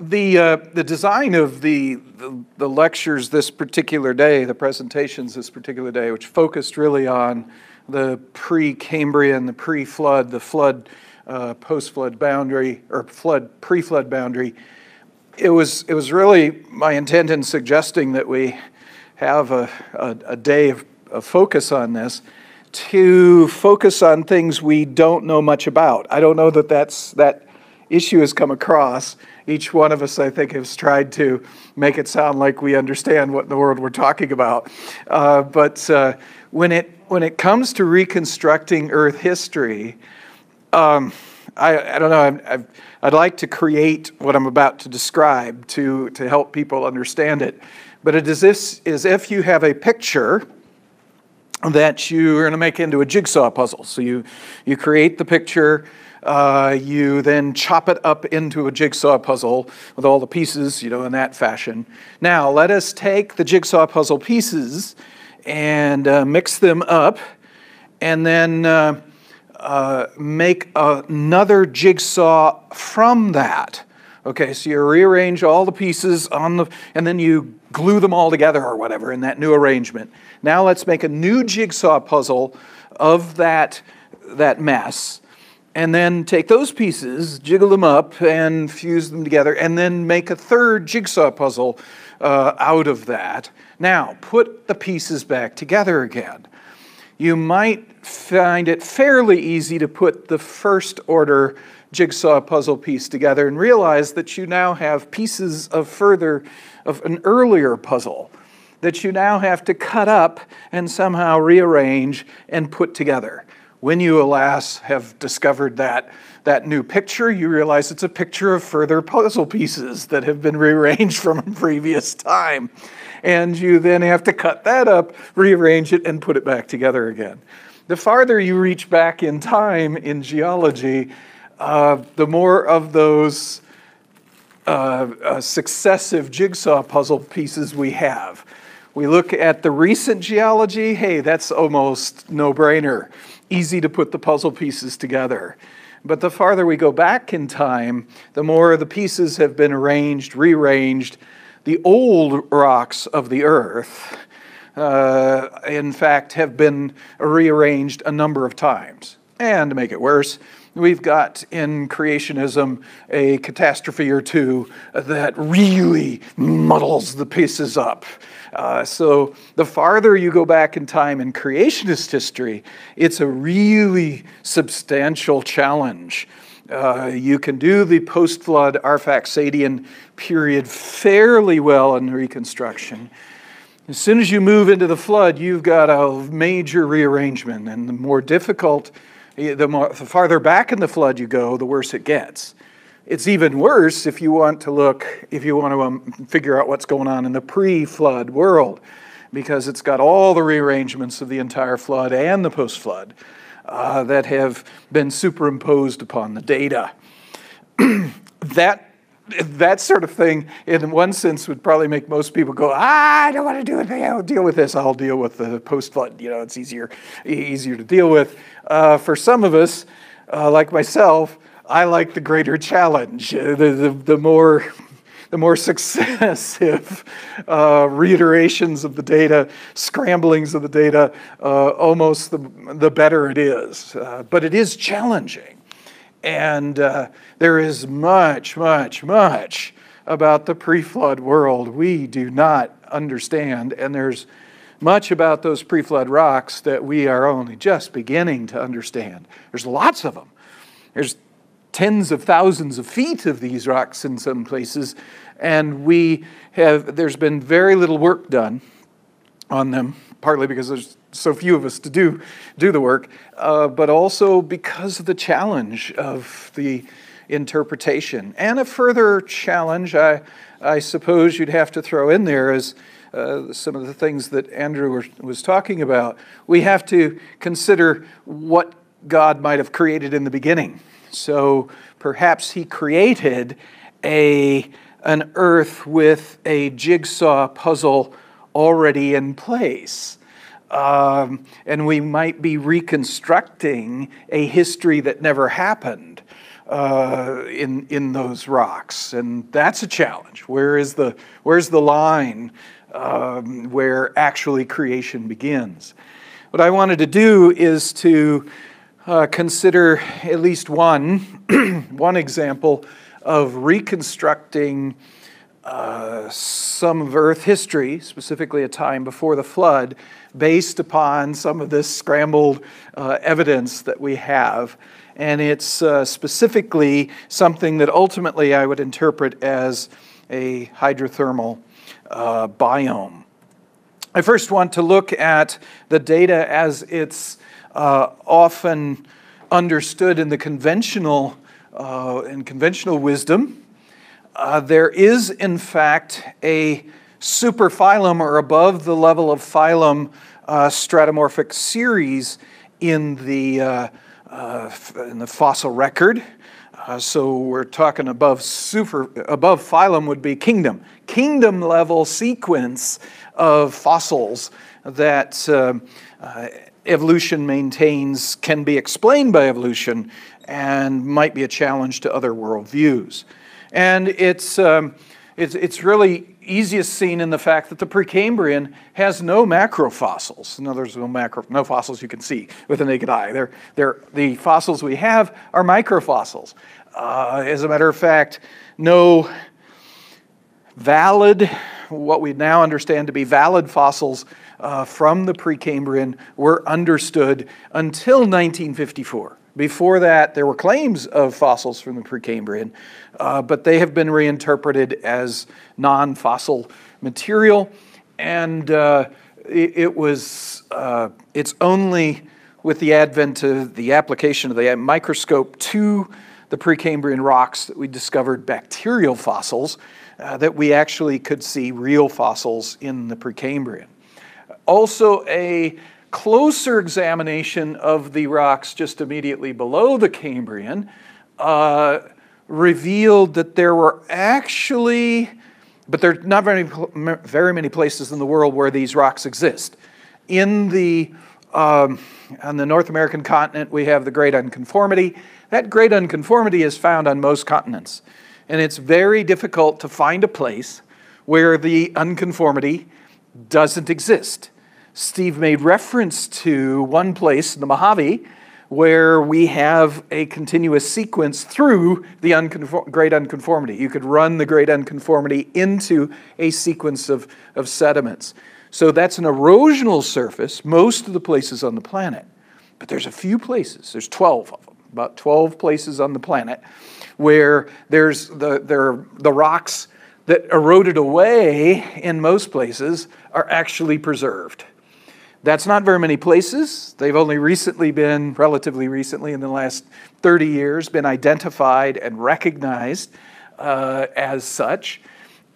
the, uh, the design of the, the, the, lectures this particular day, the presentations this particular day, which focused really on the pre-Cambrian, the pre-flood, the flood, uh, post-flood boundary, or flood, pre-flood boundary, it was, it was really my intent in suggesting that we have a, a, a day of, of focus on this to focus on things we don't know much about. I don't know that that's, that issue has come across each one of us, I think, has tried to make it sound like we understand what in the world we're talking about. Uh, but uh, when, it, when it comes to reconstructing Earth history, um, I, I, don't know, i would like to create what I'm about to describe to, to help people understand it. But it is this, is if you have a picture that you're going to make into a jigsaw puzzle. So you, you create the picture, uh, you then chop it up into a jigsaw puzzle with all the pieces, you know, in that fashion. Now, let us take the jigsaw puzzle pieces and uh, mix them up and then uh, uh make another jigsaw from that. Okay, so you rearrange all the pieces on the, and then you glue them all together or whatever in that new arrangement. Now let's make a new jigsaw puzzle of that, that mess and then take those pieces, jiggle them up, and fuse them together, and then make a third jigsaw puzzle uh, out of that. Now, put the pieces back together again. You might find it fairly easy to put the first order jigsaw puzzle piece together and realize that you now have pieces of further, of an earlier puzzle that you now have to cut up and somehow rearrange and put together. When you, alas, have discovered that, that new picture, you realize it's a picture of further puzzle pieces that have been rearranged from a previous time. And you then have to cut that up, rearrange it, and put it back together again. The farther you reach back in time in geology, uh, the more of those uh, uh, successive jigsaw puzzle pieces we have. We look at the recent geology, hey, that's almost no brainer easy to put the puzzle pieces together. But the farther we go back in time, the more the pieces have been arranged, rearranged. The old rocks of the earth, uh, in fact, have been rearranged a number of times. And to make it worse, we've got in creationism a catastrophe or two that really muddles the pieces up. Uh, so the farther you go back in time in creationist history, it's a really substantial challenge. Uh, you can do the post flood Arphaxadian period fairly well in reconstruction. As soon as you move into the flood, you've got a major rearrangement, and the more difficult, the, more, the farther back in the flood you go, the worse it gets. It's even worse if you want to look, if you want to um, figure out what's going on in the pre flood world, because it's got all the rearrangements of the entire flood and the post flood uh, that have been superimposed upon the data. that that sort of thing, in one sense, would probably make most people go, ah, I don't want to do. I'll deal with this. I'll deal with the post-flood. You know, it's easier, easier to deal with. Uh, for some of us, uh, like myself, I like the greater challenge, uh, the, the, the more the more successive uh, reiterations of the data, scramblings of the data, uh, almost the, the better it is. Uh, but it is challenging. And uh, there is much, much, much about the pre flood world we do not understand. And there's much about those pre flood rocks that we are only just beginning to understand. There's lots of them. There's tens of thousands of feet of these rocks in some places, and we have, there's been very little work done on them, partly because there's so few of us to do, do the work, uh, but also because of the challenge of the interpretation. And a further challenge, I, I suppose you'd have to throw in there is uh, some of the things that Andrew was, was talking about. We have to consider what God might have created in the beginning. So perhaps he created a, an earth with a jigsaw puzzle already in place. Um, and we might be reconstructing a history that never happened. uh, in, in those rocks. And that's a challenge. Where is the, where's the line um, where actually creation begins? What I wanted to do is to uh, consider at least one, one example of reconstructing uh, some of Earth history, specifically a time before the flood, based upon some of this scrambled uh, evidence that we have. And it's uh, specifically something that ultimately I would interpret as a hydrothermal uh, biome. I first want to look at the data as it's uh, often understood in the conventional uh, in conventional wisdom. Uh, there is, in fact, a superphylum or above the level of phylum uh, stratomorphic series in the, uh, uh, in the fossil record. Uh, so we're talking above super above phylum would be kingdom kingdom level sequence of fossils that uh, uh, evolution maintains can be explained by evolution and might be a challenge to other worldviews and it's um, it's, it's really easiest seen in the fact that the Precambrian has no macrofossils. In other words, no, macro, no fossils you can see with the naked eye. They're, they're, the fossils we have are microfossils. Uh, as a matter of fact, no valid, what we now understand to be valid fossils uh, from the Precambrian were understood until 1954. Before that, there were claims of fossils from the Precambrian, uh, but they have been reinterpreted as non fossil material. And uh, it, it, was, uh, it's only with the advent of the application of the microscope to the Precambrian rocks that we discovered bacterial fossils, uh, that we actually could see real fossils in the Precambrian. Also, a closer examination of the rocks just immediately below the Cambrian uh, revealed that there were actually, but there are not very, very many places in the world where these rocks exist. In the um, on the North American continent, we have the Great Unconformity. That Great Unconformity is found on most continents, and it's very difficult to find a place where the unconformity doesn't exist. Steve made reference to one place, in the Mojave, where we have a continuous sequence through the unconform- great unconformity. You could run the great unconformity into a sequence of, of sediments. So that's an erosional surface, most of the places on the planet. But there's a few places, there's 12 of them, about 12 places on the planet, where there's the, there, the rocks that eroded away in most places are actually preserved. That's not very many places. They've only recently been, relatively recently, in the last 30 years, been identified and recognized uh, as such.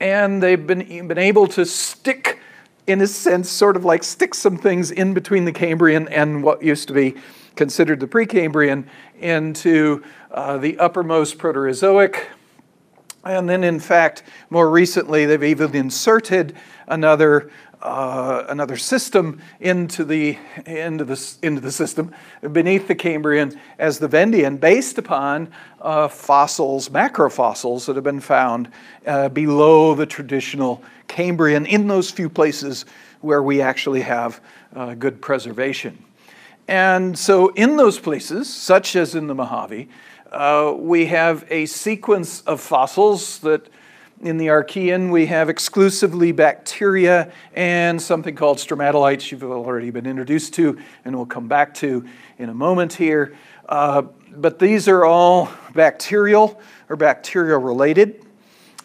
And they've been, been able to stick, in a sense, sort of like stick some things in between the Cambrian and what used to be considered the Precambrian into uh, the uppermost Proterozoic. And then, in fact, more recently, they've even inserted another uh, another system into the, into, the, into the system beneath the Cambrian as the Vendian, based upon uh, fossils, macrofossils that have been found uh, below the traditional Cambrian in those few places where we actually have uh, good preservation. And so, in those places, such as in the Mojave, uh, we have a sequence of fossils that in the Archean, we have exclusively bacteria and something called stromatolites you've already been introduced to and we'll come back to in a moment here. Uh, but these are all bacterial or bacterial related.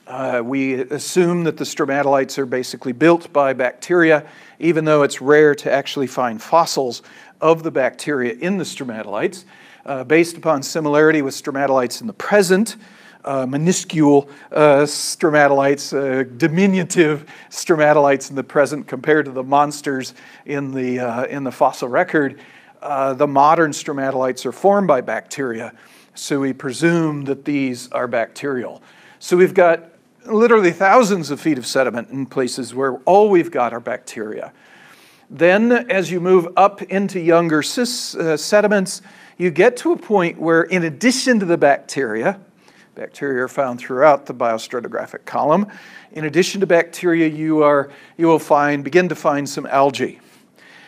Uh, we assume that the stromatolites are basically built by bacteria, even though it's rare to actually find fossils of the bacteria in the stromatolites. Uh, based upon similarity with stromatolites in the present, uh, minuscule uh, stromatolites, uh, diminutive stromatolites in the present compared to the monsters in the, uh, in the fossil record. Uh, the modern stromatolites are formed by bacteria, so we presume that these are bacterial. So we've got literally thousands of feet of sediment in places where all we've got are bacteria. Then, as you move up into younger uh, sediments, you get to a point where, in addition to the bacteria, bacteria are found throughout the biostratigraphic column. In addition to bacteria, you, are, you will find, begin to find some algae.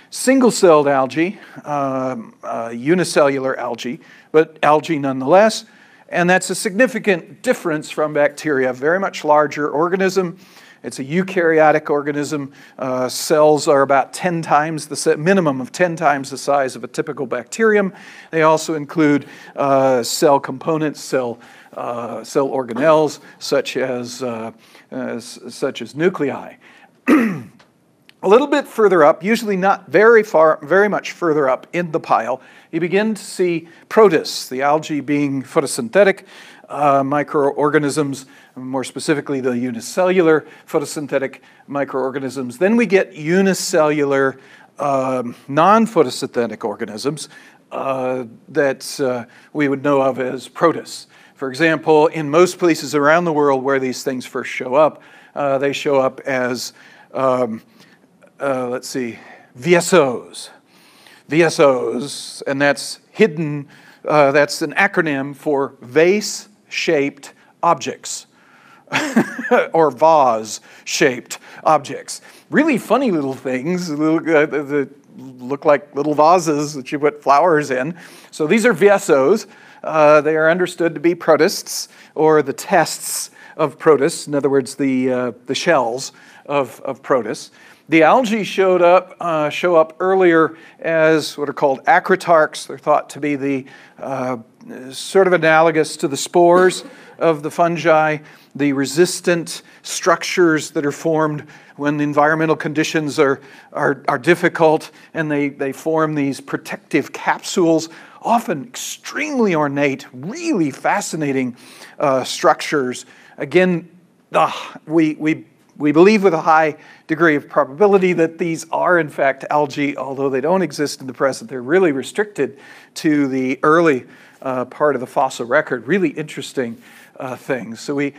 Single-celled algae, um, uh, unicellular algae, but algae nonetheless, and that's a significant difference from bacteria, very much larger organism. It's a eukaryotic organism. Uh, cells are about 10 times the minimum of 10 times the size of a typical bacterium. They also include uh, cell components, cell, uh, cell organelles, such as, uh, as such as nuclei. a little bit further up, usually not very far, very much further up in the pile, you begin to see protists, the algae being photosynthetic uh, microorganisms, more specifically the unicellular photosynthetic microorganisms. Then we get unicellular um, non-photosynthetic organisms uh, that uh, we would know of as protists. For example, in most places around the world where these things first show up, uh, they show up as, um, uh, let's see, VSOs. VSOs, and that's hidden, uh, that's an acronym for vase shaped objects. or vase shaped objects. Really funny little things little, uh, that look like little vases that you put flowers in. So these are VSOs. Uh, they are understood to be protists or the tests of protists, in other words, the, uh, the shells of, of protists. The algae showed up, uh, show up earlier as what are called acritarchs. They're thought to be the uh, sort of analogous to the spores of the fungi, the resistant structures that are formed when the environmental conditions are, are, are difficult, and they, they form these protective capsules, often extremely ornate, really fascinating uh, structures. Again, we, we we believe with a high degree of probability that these are, in fact, algae, although they don't exist in the present. They're really restricted to the early uh, part of the fossil record. Really interesting uh, things. So we,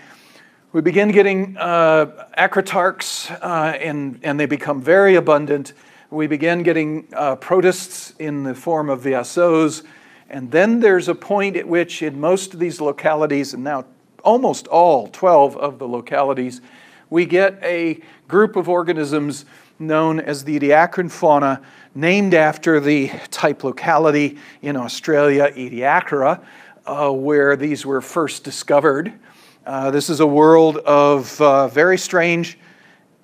we begin getting uh, acritarchs, uh, and, and they become very abundant. We begin getting uh, protists in the form of the VSOs. And then there's a point at which, in most of these localities, and now almost all 12 of the localities, we get a group of organisms known as the Ediacaran fauna, named after the type locality in Australia, Ediacara, uh, where these were first discovered. Uh, this is a world of uh, very strange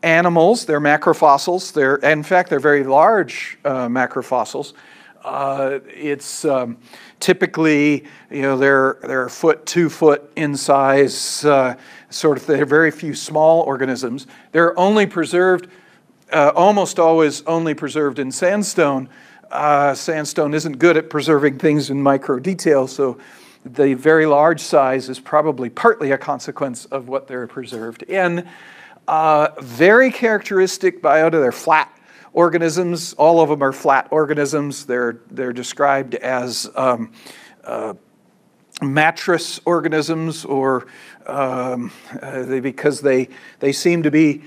animals. They're macrofossils. They're, in fact, they're very large uh, macrofossils. Uh, it's um, typically, you know, they're, they're a foot, two foot in size, uh, sort of, there are very few small organisms. They're only preserved, uh, almost always only preserved in sandstone. Uh, sandstone isn't good at preserving things in micro detail, so the very large size is probably partly a consequence of what they're preserved in. Uh, very characteristic biota, they're flat organisms. All of them are flat organisms. They're, they're described as um, uh, mattress organisms or um, uh, they, because they, they seem to be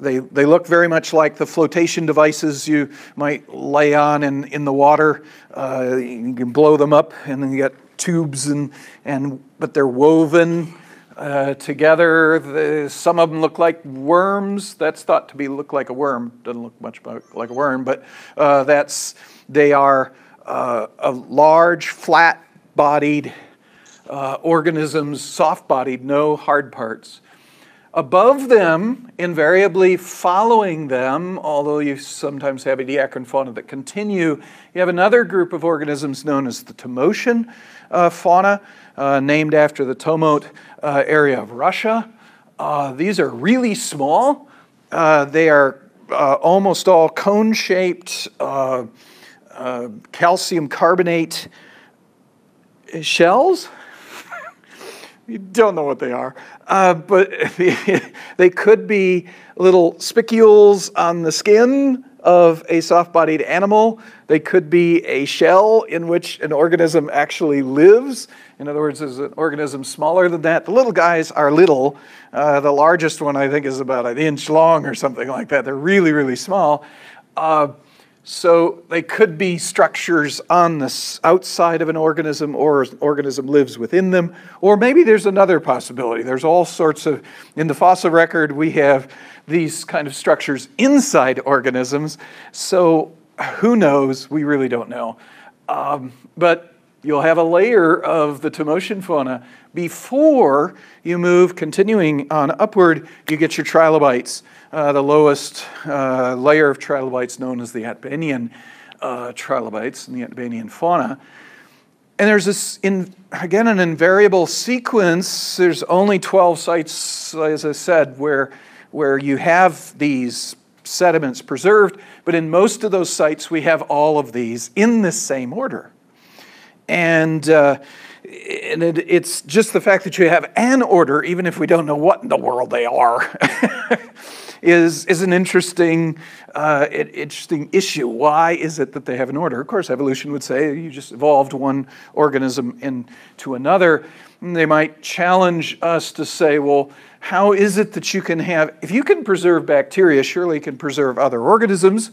they, they look very much like the flotation devices you might lay on in, in the water. Uh, you can blow them up, and then you get tubes, and, and but they're woven uh, together. The, some of them look like worms. That's thought to be look like a worm. Doesn't look much like a worm, but uh, that's they are uh, a large, flat-bodied uh, organisms, soft-bodied, no hard parts. Above them, invariably following them, although you sometimes have ediacaran fauna that continue, you have another group of organisms known as the Tommotian uh, fauna, uh, named after the Tommot uh, area of Russia. Uh, these are really small. Uh, they are uh, almost all cone-shaped calcium carbonate shells you don't know what they are, uh, but they could be little spicules on the skin of a soft-bodied animal. They could be a shell in which an organism actually lives. In other words, is an organism smaller than that. The little guys are little. Uh, the largest one, I think, is about an inch long or something like that. They're really, really small. Uh, So they could be structures on the outside of an organism or an organism lives within them. Or maybe there's another possibility. There's all sorts of, in the fossil record, we have these kind of structures inside organisms. So who knows? We really don't know. Um, but you'll have a layer of the Tommotian fauna before you move, continuing on upward, you get your trilobites uh, the lowest uh, layer of trilobites known as the Atbanian uh, trilobites in the Atbanian fauna. And there's this, in, again, an invariable sequence. There's only 12 sites, as I said, where, where you have these sediments preserved, but in most of those sites, we have all of these in the same order. And, uh, and it, it's just the fact that you have an order, even if we don't know what in the world they are. is, is an interesting, uh, interesting issue. Why is it that they have an order? Of course, evolution would say you just evolved one organism into another. And they might challenge us to say, well, how is it that you can have, if you can preserve bacteria, surely you can preserve other organisms.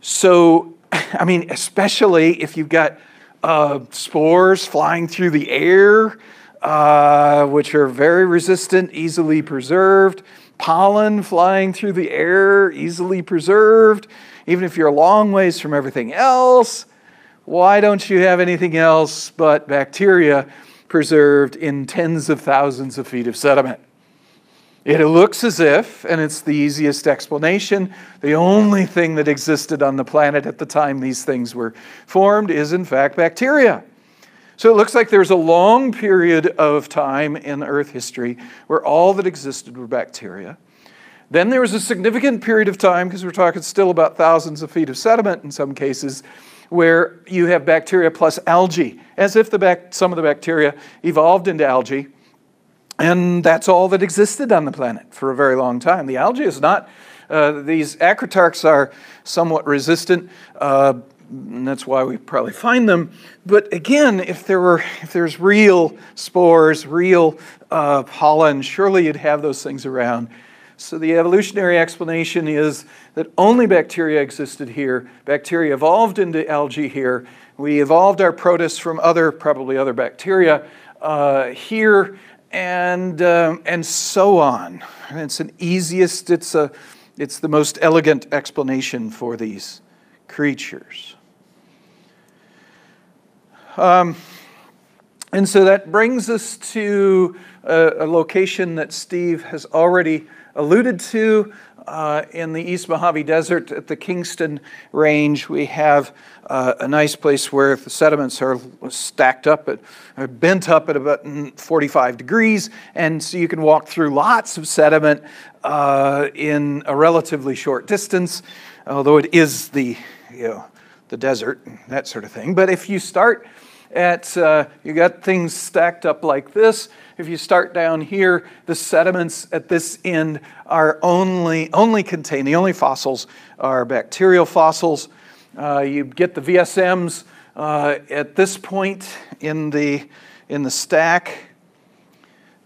So, I mean, especially if you've got uh, spores flying through the air, uh, which are very resistant, easily preserved pollen flying through the air, easily preserved, even if you're a long ways from everything else. Why don't you have anything else but bacteria preserved in tens of thousands of feet of sediment? It looks as if, and it's the easiest explanation, the only thing that existed on the planet at the time these things were formed is, in fact, bacteria. So it looks like there's a long period of time in Earth history where all that existed were bacteria. Then there was a significant period of time, because we're talking still about thousands of feet of sediment in some cases, where you have bacteria plus algae, as if some of the bacteria evolved into algae. And that's all that existed on the planet for a very long time. The algae is not, uh, these acritarchs are somewhat resistant. Uh, and that's why we probably find them. But again, if there were, if there's real spores, real uh, pollen, surely you'd have those things around. So the evolutionary explanation is that only bacteria existed here. Bacteria evolved into algae here. We evolved our protists from other, probably other bacteria uh, here, and um, and so on. And it's an easiest. It's a, it's the most elegant explanation for these creatures. Um, and so that brings us to a, a, location that Steve has already alluded to. Uh, in the East Mojave Desert at the Kingston Range, we have uh, a nice place where the sediments are stacked up, at, are bent up at about 45 degrees, and so you can walk through lots of sediment uh, in a relatively short distance, although it is the, you know, the desert, that sort of thing. But if you start at, uh, you got things stacked up like this. If you start down here, the sediments at this end are only, only contain, the only fossils are bacterial fossils. Uh, you get the VSMs uh, at this point in the, in the stack.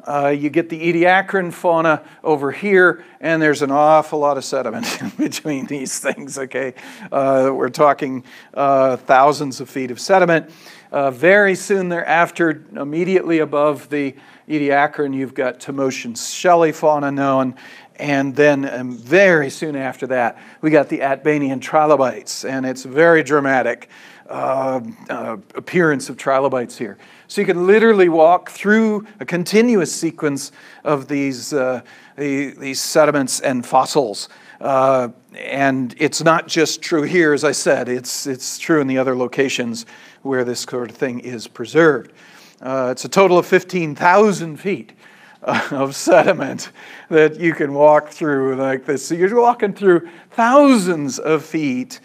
Uh, you get the Ediacaran fauna over here, and there's an awful lot of sediment between these things, okay? Uh, we're talking uh, thousands of feet of sediment. Uh, very soon thereafter, immediately above the Ediacaran, you've got Tommotian shelly fauna known. And then um, very soon after that, we got the Atbanian trilobites. And it's a very dramatic uh, uh, appearance of trilobites here. So you can literally walk through a continuous sequence of these, uh, the, these sediments and fossils. Uh, and it's not just true here, as I said, it's, it's true in the other locations where this sort of thing is preserved. Uh, it's a total of 15,000 feet of sediment that you can walk through like this. So you're walking through thousands of feet,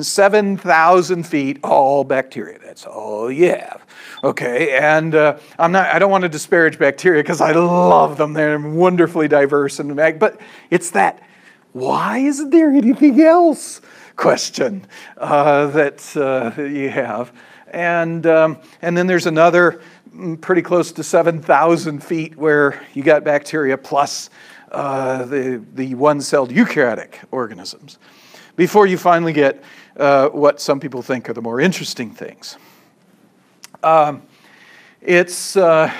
7,000 feet, all bacteria. That's all you have. Okay, and uh, I'm not. I don't want to disparage bacteria because I love them. They're wonderfully diverse and but it's that. Why isn't there anything else? Question uh, that uh, you have. And, um, and then there's another mm, pretty close to 7,000 feet where you got bacteria plus uh, the, the one celled eukaryotic organisms. before you finally get uh, what some people think are the more interesting things. Um, it's uh,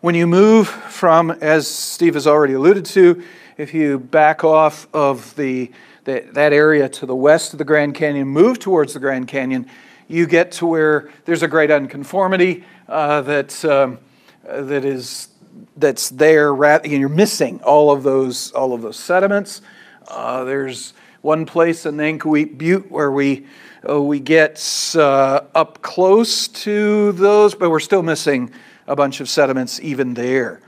when you move from, as Steve has already alluded to, if you back off of the, the, that area to the west of the Grand Canyon, move towards the Grand Canyon, you get to where there's a great unconformity uh, that, um, that is that's there. And you're missing all of those all of those sediments. Uh, there's one place in Nankoweap Butte where we uh, we get uh, up close to those, but we're still missing a bunch of sediments even there.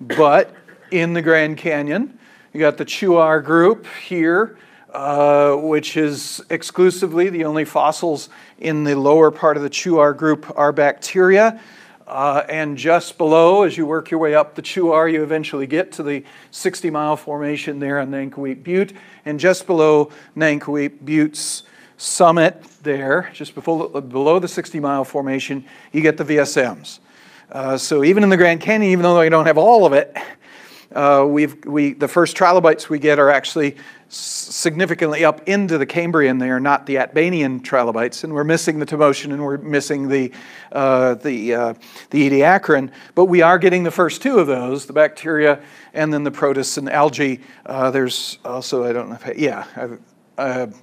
But in the Grand Canyon. You got the Chuar group here, uh, which is exclusively the only fossils in the lower part of the Chuar group are bacteria. Uh, and just below, as you work your way up the Chuar, you eventually get to the 60 mile formation there on Nankoweap Butte. And just below Nankoweap Butte's summit there, just below, below the 60 mile formation, you get the VSMs. Uh, so even in the Grand Canyon, even though you don't have all of it, uh, we've, we, the first trilobites we get are actually significantly up into the Cambrian. They are not the Atbanian trilobites, and we're missing the Tommotian and we're missing the, uh, the, uh, the Ediacaran. But we are getting the first two of those, the bacteria and then the protists and algae. Uh, there's also, I don't know if, yeah, I've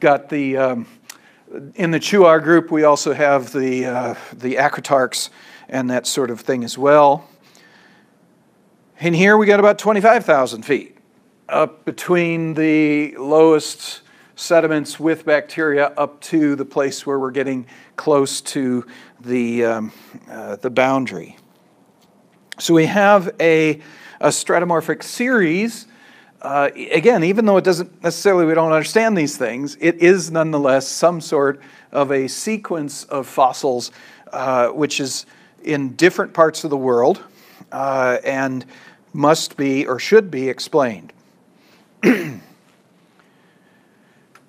got the, um, in the Chuar group, we also have the, uh, the acritarchs and that sort of thing as well. And here we got about 25,000 feet up between the lowest sediments with bacteria up to the place where we're getting close to the, um, uh, the boundary. So we have a, a stratomorphic series. Uh, again, even though it doesn't necessarily, we don't understand these things, it is nonetheless some sort of a sequence of fossils uh, which is in different parts of the world. Uh, and must be or should be explained.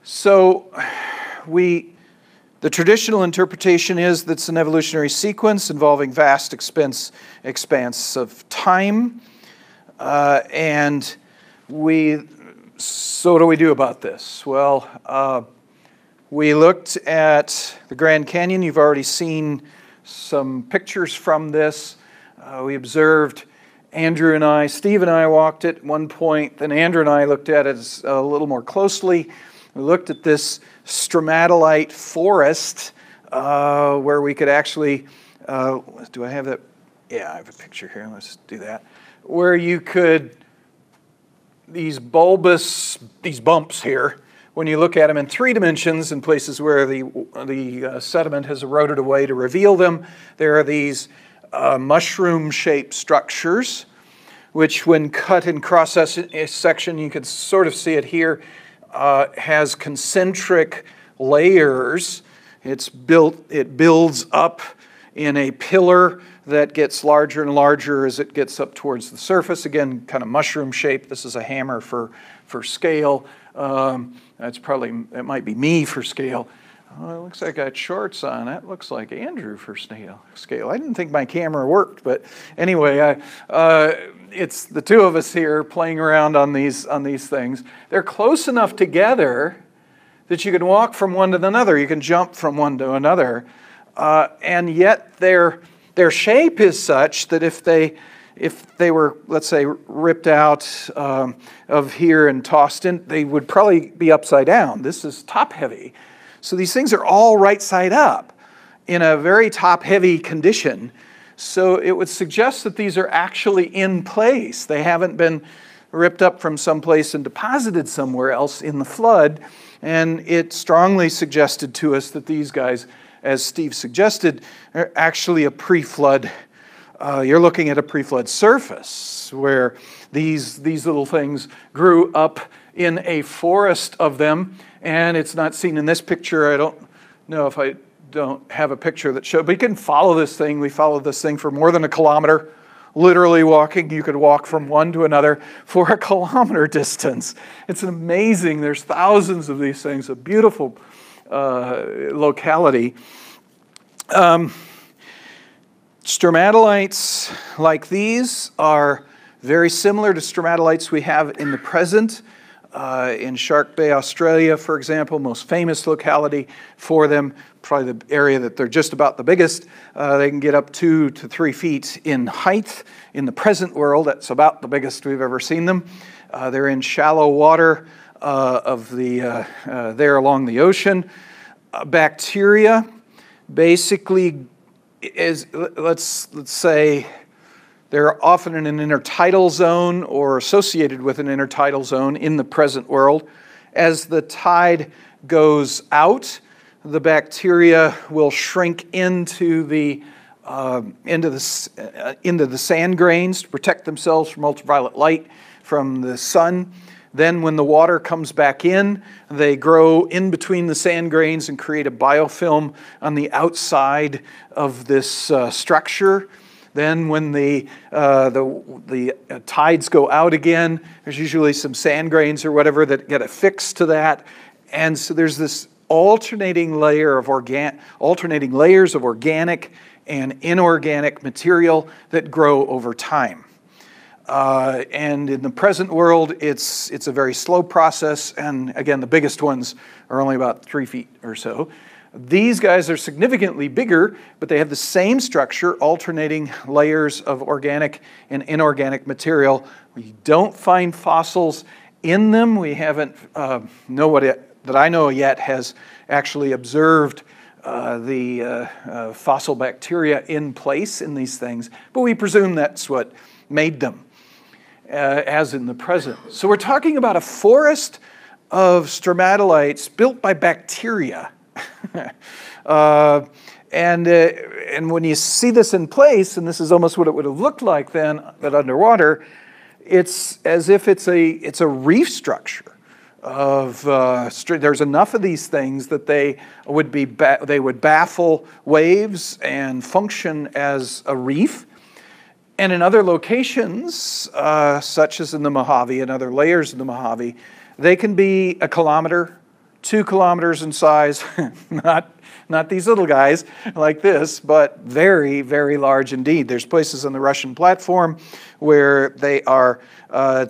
so, we, the traditional interpretation is that it's an evolutionary sequence involving vast expense, expanse of time. Uh, and we, so what do we do about this? Well, uh, we looked at the Grand Canyon. You've already seen some pictures from this. Uh, we observed Andrew and I, Steve and I walked it at one point, then Andrew and I looked at it a little more closely. We looked at this stromatolite forest uh, where we could actually, uh, do I have that? Yeah, I have a picture here. Let's do that. Where you could, these bulbous, these bumps here, when you look at them in three dimensions in places where the, the uh, sediment has eroded away to reveal them, there are these uh, mushroom shaped structures, which, when cut in cross section, you can sort of see it here, uh, has concentric layers. It's built, it builds up in a pillar that gets larger and larger as it gets up towards the surface. Again, kind of mushroom shape. This is a hammer for, for scale. Um, that's probably, it might be me for scale. Oh, it looks like I got shorts on. That looks like Andrew for scale. Scale. I didn't think my camera worked, but anyway, I, uh, it's the two of us here playing around on these on these things. They're close enough together that you can walk from one to another. You can jump from one to another, uh, and yet their their shape is such that if they if they were, let's say, ripped out um, of here and tossed in, they would probably be upside down. This is top heavy. So these things are all right side up in a very top heavy condition. So it would suggest that these are actually in place. They haven't been ripped up from someplace and deposited somewhere else in the flood. And it strongly suggested to us that these guys, as Steve suggested, are actually a pre flood. Uh, you're looking at a pre flood surface where these, these little things grew up in a forest of them and it's not seen in this picture. I don't know if I don't have a picture that shows, but you can follow this thing. We followed this thing for more than a kilometer, literally walking. You could walk from one to another for a kilometer distance. It's amazing. There's thousands of these things, a beautiful uh, locality. Um, stromatolites like these are very similar to stromatolites we have in the present uh, in Shark Bay, Australia, for example, most famous locality for them, probably the area that they're just about the biggest. Uh, they can get up two to three feet in height. In the present world, that's about the biggest we've ever seen them. Uh, they're in shallow water uh, of the uh, uh, there along the ocean. bacteria, basically, is let's let's say they're often in an intertidal zone or associated with an intertidal zone in the present world. As the tide goes out, the bacteria will shrink into the uh, into the uh, into the sand grains to protect themselves from ultraviolet light from the sun. Then, when the water comes back in, they grow in between the sand grains and create a biofilm on the outside of this uh, structure. Then, when the, uh, the, the tides go out again, there's usually some sand grains or whatever that get affixed to that. And so there's this alternating layer of organ- alternating layers of organic and inorganic material that grow over time. Uh, and in the present world, it's, it's a very slow process. And again, the biggest ones are only about three feet or so. These guys are significantly bigger, but they have the same structure, alternating layers of organic and inorganic material. We don't find fossils in them. We haven't, uh, nobody that I know yet has actually observed uh, the uh, uh, fossil bacteria in place in these things, but we presume that's what made them, uh, as in the present. So we're talking about a forest of stromatolites built by bacteria uh, and, uh, and when you see this in place, and this is almost what it would have looked like then, but underwater, it's as if it's a, it's a reef structure of uh, there's enough of these things that they would be they would baffle waves and function as a reef. And in other locations uh, such as in the mojave and other layers of the mojave they can be a kilometer two kilometers in size, not, not these little guys like this, but very, very large indeed. There's places on the Russian platform where they are uh,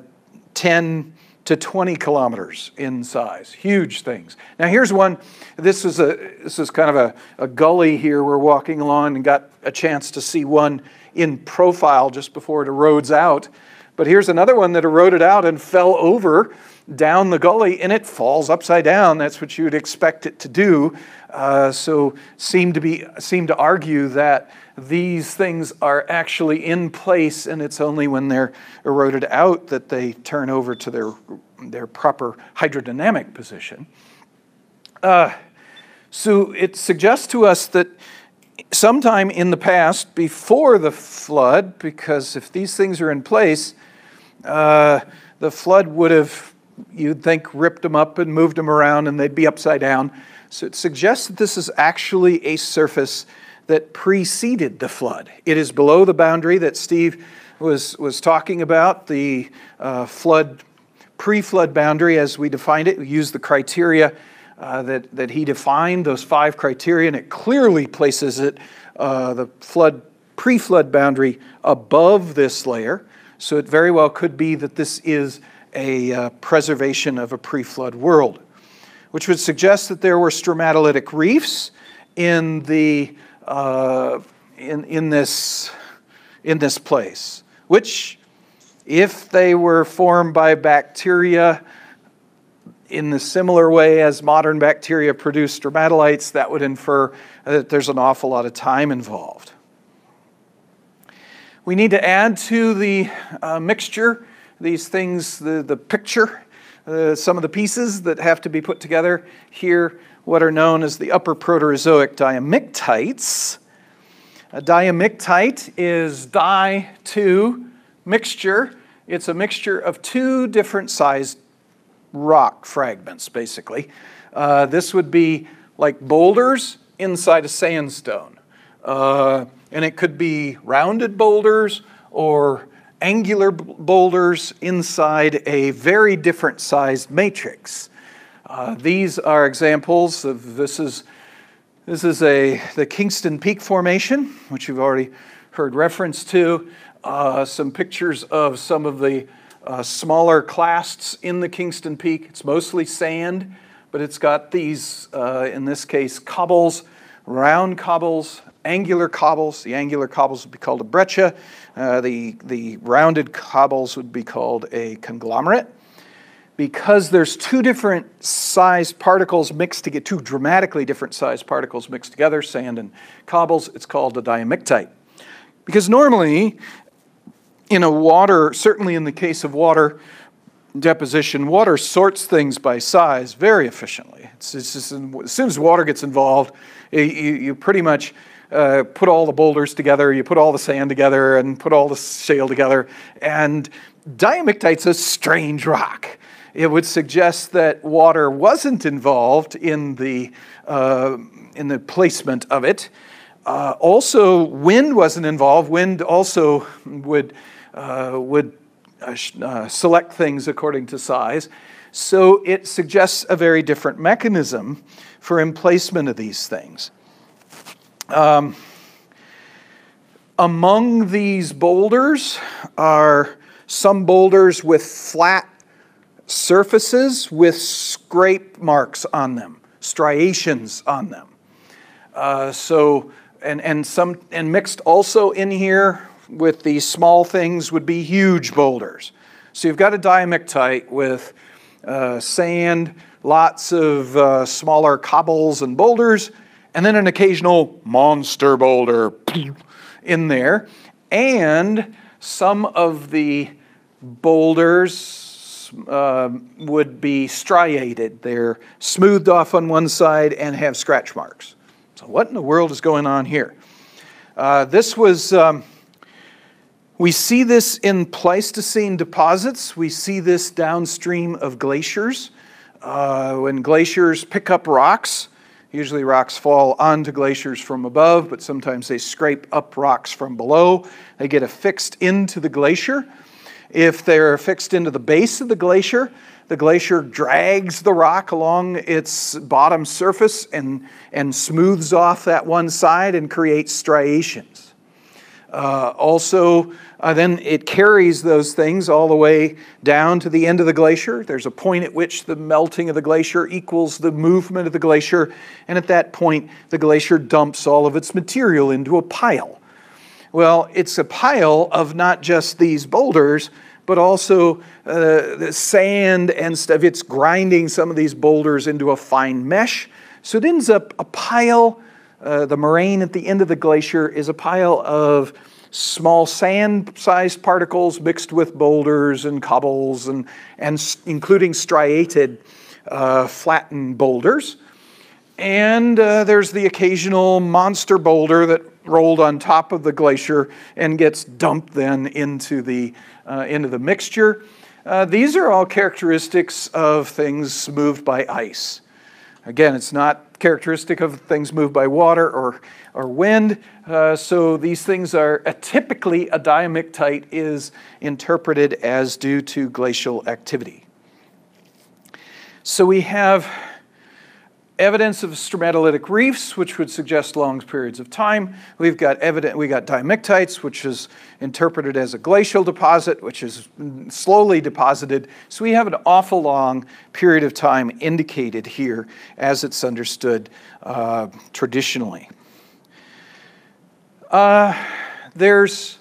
10 to 20 kilometers in size. Huge things. Now, here's one. This is, a, this is kind of a, a gully here. We're walking along and got a chance to see one in profile just before it erodes out. But here's another one that eroded out and fell over down the gully and it falls upside down. That's what you would expect it to do. Uh, so seem to be seem to argue that these things are actually in place, and it's only when they're eroded out that they turn over to their their proper hydrodynamic position. Uh, so it suggests to us that sometime in the past, before the flood, because if these things are in place, uh, the flood would have you'd think ripped them up and moved them around and they'd be upside down. So it suggests that this is actually a surface that preceded the flood. It is below the boundary that Steve was, was talking about, the uh, flood, pre-flood boundary as we defined it. We used the criteria uh, that, that he defined, those five criteria, and it clearly places it, uh, the flood, pre-flood boundary above this layer. So it very well could be that this is a uh, preservation of a pre flood world, which would suggest that there were stromatolitic reefs in, the, uh, in, in, this, in this place, which, if they were formed by bacteria in the similar way as modern bacteria produce stromatolites, that would infer that there's an awful lot of time involved. We need to add to the uh, mixture these things, the, the picture, uh, some of the pieces that have to be put together here, what are known as the upper Proterozoic diamictites. A diamictite is di 2 mixture. It's a mixture of two different sized rock fragments, basically. Uh, this would be like boulders inside a sandstone. Uh, and it could be rounded boulders or angular boulders inside a very different sized matrix. Uh, these are examples of this is this is a the Kingston Peak Formation, which you've already heard reference to. Uh, some pictures of some of the uh, smaller clasts in the Kingston Peak. It's mostly sand, but it's got these, uh, in this case, cobbles, round cobbles, angular cobbles. The angular cobbles would be called a breccia. Uh, the, the rounded cobbles would be called a conglomerate. Because there's two different sized particles mixed together, two dramatically different sized particles mixed together, sand and cobbles, it's called a diamictite. Because normally, in a water, certainly in the case of water deposition, water sorts things by size very efficiently. It's, it's just, as soon as water gets involved, you, you pretty much uh, put all the boulders together, you put all the sand together, and put all the shale together. And diamictite's a strange rock. It would suggest that water wasn't involved in the, uh, in the placement of it. Uh, also, wind wasn't involved. Wind also would, uh, would uh, select things according to size. So it suggests a very different mechanism for emplacement of these things. Um, among these boulders are some boulders with flat surfaces with scrape marks on them, striations on them. Uh, so, and, and some, and mixed also in here with these small things would be huge boulders. So you've got a diamictite with uh, sand, lots of uh, smaller cobbles and boulders, and then an occasional monster boulder in there. And some of the boulders uh, would be striated. They're smoothed off on one side and have scratch marks. So, what in the world is going on here? Uh, this was, um, we see this in Pleistocene deposits. We see this downstream of glaciers. Uh, when glaciers pick up rocks, Usually rocks fall onto glaciers from above, but sometimes they scrape up rocks from below. They get affixed into the glacier. If they're affixed into the base of the glacier, the glacier drags the rock along its bottom surface and, and smooths off that one side and creates striations. Uh, also, uh, then it carries those things all the way down to the end of the glacier. There's a point at which the melting of the glacier equals the movement of the glacier, and at that point, the glacier dumps all of its material into a pile. Well, it's a pile of not just these boulders, but also uh, the sand and stuff. It's grinding some of these boulders into a fine mesh. So it ends up a pile. Uh, the moraine at the end of the glacier is a pile of small sand sized particles mixed with boulders and cobbles, and, and including striated uh, flattened boulders. And uh, there's the occasional monster boulder that rolled on top of the glacier and gets dumped then into the, uh, into the mixture. Uh, these are all characteristics of things moved by ice. Again, it's not characteristic of things moved by water or or wind. Uh, so these things are uh, typically a diamictite is interpreted as due to glacial activity. So we have evidence of stromatolitic reefs, which would suggest long periods of time. We've got evidence, we got diamictites, which is interpreted as a glacial deposit, which is slowly deposited. So we have an awful long period of time indicated here as it's understood uh, traditionally. Uh, there's,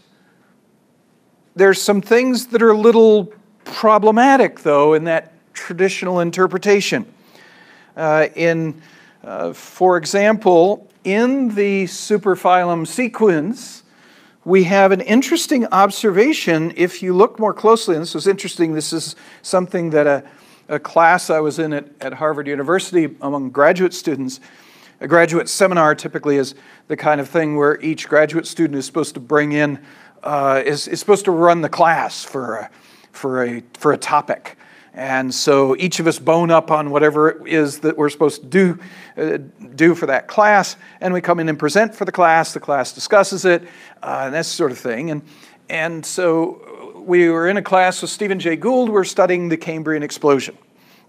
there's some things that are a little problematic, though, in that traditional interpretation. Uh, in, uh, for example, in the superphylum sequence, we have an interesting observation. If you look more closely, and this was interesting, this is something that a, a class I was in at, at Harvard University among graduate students a graduate seminar typically is the kind of thing where each graduate student is supposed to bring in, uh, is, is supposed to run the class for a, for, a, for a topic. And so each of us bone up on whatever it is that we're supposed to do, uh, do for that class, and we come in and present for the class. The class discusses it, uh, and that sort of thing. And, and so we were in a class with Stephen Jay Gould. We're studying the Cambrian explosion.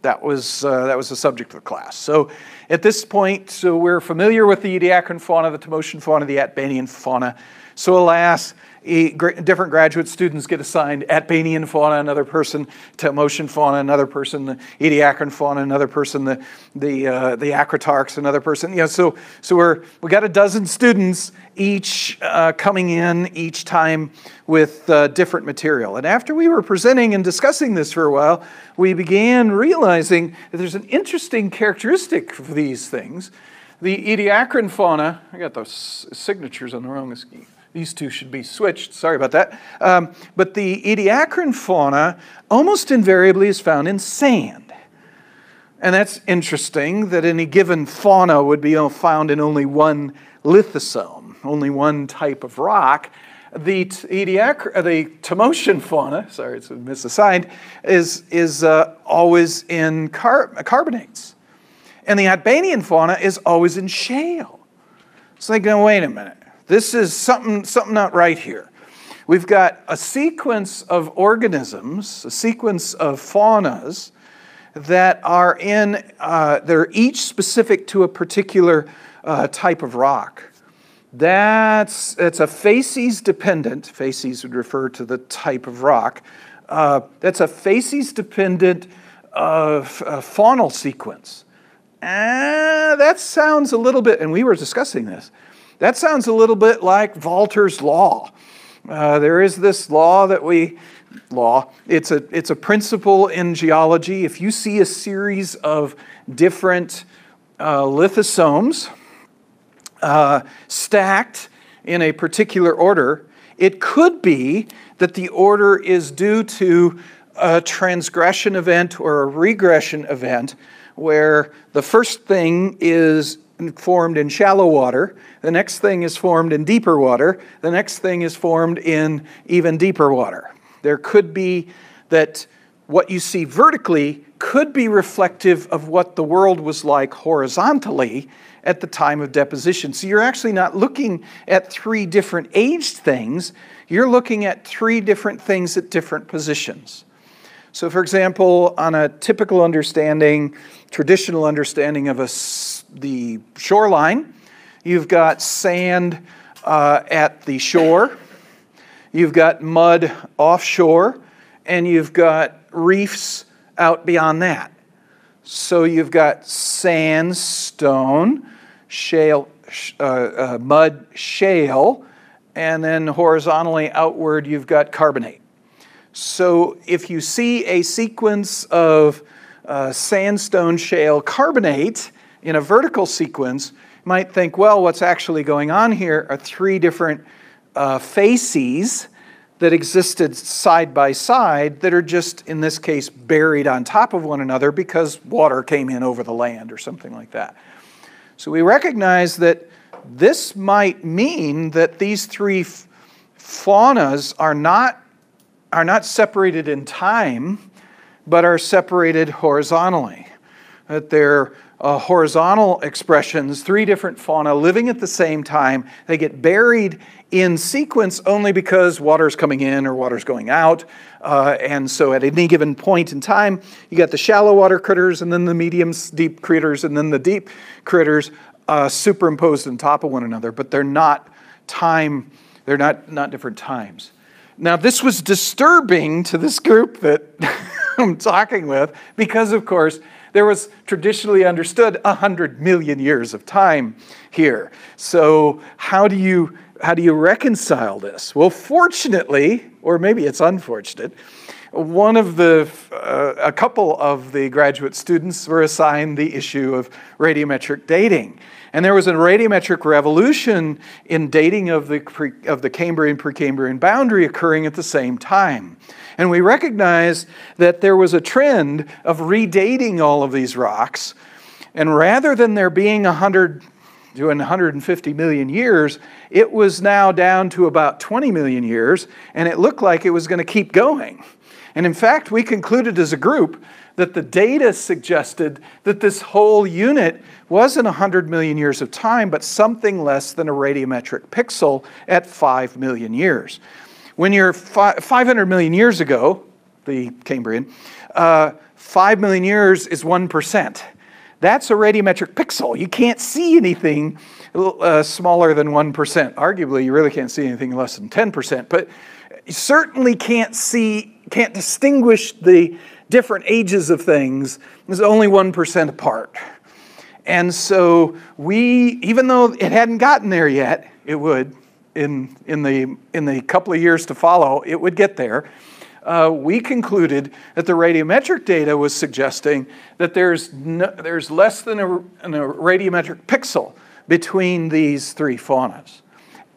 That was, uh, that was the subject of the class. So at this point, so we're familiar with the Ediacaran fauna, the Tommotian fauna, the Atbanian fauna. So, alas, different graduate students get assigned Atbanian fauna, another person Tommotian fauna, another person the Ediacaran fauna, another person the the uh, the Acritarchs, another person. You know, so so we're we got a dozen students each uh, coming in each time with uh, different material. And after we were presenting and discussing this for a while, we began realizing that there's an interesting characteristic of these things. The Ediacaran fauna, I got those signatures on the wrong scheme these two should be switched. Sorry about that. Um, but the Ediacaran fauna almost invariably is found in sand. And that's interesting that any given fauna would be found in only one lithosome, only one type of rock. The, Ediac- uh, the Tommotian fauna, sorry, it's misassigned, is, is uh, always in car- carbonates. And the Atbanian fauna is always in shale. So they go, wait a minute. This is something, something not right here. We've got a sequence of organisms, a sequence of faunas that are in, uh, they're each specific to a particular uh, type of rock. That's it's a facies dependent, facies would refer to the type of rock. Uh, that's a facies dependent uh, faunal sequence. Uh, that sounds a little bit, and we were discussing this, that sounds a little bit like Walther's law. Uh, there is this law that we law. It's a it's a principle in geology. If you see a series of different uh, lithosomes uh, stacked in a particular order, it could be that the order is due to a transgression event or a regression event where the first thing is formed in shallow water. The next thing is formed in deeper water. The next thing is formed in even deeper water. There could be that what you see vertically could be reflective of what the world was like horizontally at the time of deposition. So you're actually not looking at three different aged things, you're looking at three different things at different positions. So, for example, on a typical understanding, traditional understanding of a the shoreline. You've got sand uh, at the shore. You've got mud offshore. And you've got reefs out beyond that. So you've got sandstone, shale, uh, uh, mud shale, and then horizontally outward, you've got carbonate. So if you see a sequence of uh, sandstone shale carbonate, in a vertical sequence, might think, well, what's actually going on here are three different uh, facies that existed side by side that are just, in this case, buried on top of one another because water came in over the land or something like that. So we recognize that this might mean that these three faunas are not, are not separated in time, but are separated horizontally. That they're uh, horizontal expressions, three different fauna living at the same time. They get buried in sequence only because water's coming in or water's going out. Uh, and so at any given point in time, you got the shallow water critters and then the medium deep critters and then the deep critters uh, superimposed on top of one another, but they're not time, they're not, not different times. Now, this was disturbing to this group that I'm talking with because, of course, there was traditionally understood 100 million years of time here. So, how do you, how do you reconcile this? Well, fortunately, or maybe it's unfortunate, one of the, uh, a couple of the graduate students were assigned the issue of radiometric dating. And there was a radiometric revolution in dating of the, pre, of the Cambrian Precambrian boundary occurring at the same time. And we recognize that there was a trend of redating all of these rocks. And rather than there being 100 to 150 million years, it was now down to about 20 million years, and it looked like it was going to keep going. And in fact, we concluded as a group that the data suggested that this whole unit wasn't 100 million years of time, but something less than a radiometric pixel at 5 million years. When you're fi 500 million years ago, the Cambrian, uh, 5 million years is 1%. That's a radiometric pixel. You can't see anything uh, smaller than 1%. Arguably, you really can't see anything less than 10%, but you certainly can't see, can't distinguish the different ages of things. There's only 1% apart. And so we, even though it hadn't gotten there yet, it would in, in, the, in the couple of years to follow, it would get there. Uh, we concluded that the radiometric data was suggesting that there's, no, there's less than a, a radiometric pixel between these three faunas.